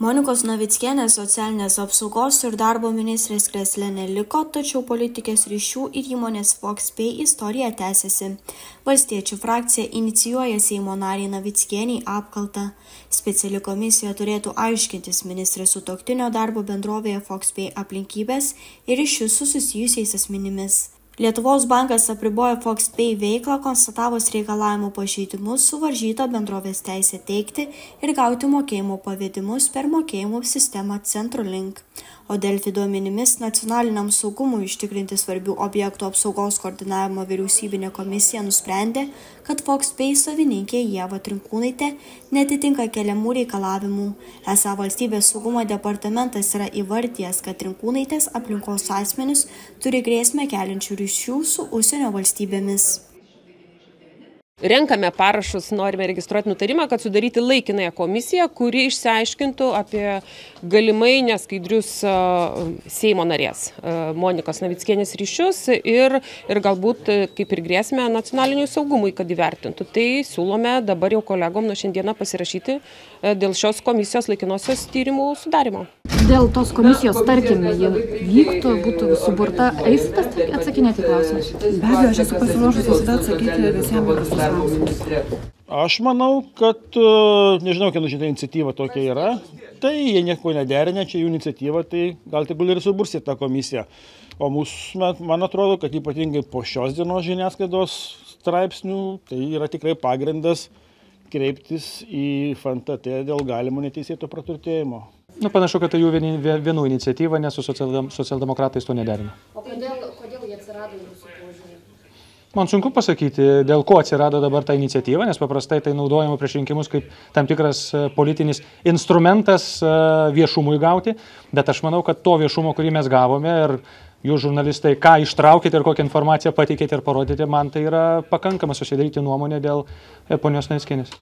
monikos navickienės socialinės apsaugos ir darbo ministrės kresle neliko tačiau politikės ryšių ir įmonės fox pay istorija tęsiasi. Valstiečių frakcija inicijuoja seimo narei navickienei apkaltą. Speciali komisija turėtų aiškintis ministrės sutuoktinio darbo bendrovėje fox pay aplinkybes ir ryšius su susijusiais asmenimis lietuvos bankas apribojo fox pay veiklą konstatavus reikalavimų pažeidimus suvaržyta bendrovės teisė teikti ir gauti mokėjimo pavedimus per mokėjimų sistemą centrolink. O delfi duomenimis nacionaliniam saugumui užtikrinti svarbių objektų apsaugos koordinavimo vyriausybinė komisija nusprendė kad fox pay savininkė ieva trinkūnaitė neatitinka keliamų reikalavimų. Esą valstybės saugumo departamentas yra įvardijęs kad trinkūnaitės aplinkos asmenys turi grėsmę keliančių ryšių su užsienio valstybėmis. Renkame parašus norime registruoti nutarimą kad sudaryti laikinąją komisiją kuri išsiaiškintų apie galimai neskaidrius seimo narės monikos navickienės ryšius ir ir galbūt kaip ir grėsmę nacionaliniui saugumui kad įvertintų. Tai siūlome dabar jau kolegom nuo šiandieną pasirašyti dėl šios komisijos laikinosios tyrimų sudarymo dėl tos komisijos tarkim ji vyktų būtų suburta eisit atsakinėti klausimus be abejo aš esu pasiruošusi visada atsakyti visiem paprastus Aš manau, kad, nežinau, kieno šitą iniciatyvą tokia yra, tai jie nieko nederinė, čia jų iniciatyva, tai gal tegul ir subursit tą komisiją. O mūsų, man atrodo, kad ypatingai po šios dienos žiniasklaidos straipsnių, tai yra tikrai pagrindas kreiptis į FNTT dėl galimo neteisėto praturtėjimo. Nu, panašu, kad tai jų vienų iniciatyva, nes su socialdemokratais to nederina. O kodėl, kodėl jie atsirado jūsų požiūrį? Man sunku pasakyti, dėl ko atsirado dabar ta iniciatyva, nes paprastai tai naudojama prieš rinkimus kaip tam tikras politinis instrumentas viešumui gauti, bet aš manau, kad to viešumo, kurį mes gavome ir jūs žurnalistai, ką ištraukite ir kokią informaciją pateikėte ir parodėte, man tai yra pakankamas susidaryti nuomonę dėl ponios Naiskinės.